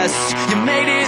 best. You made it.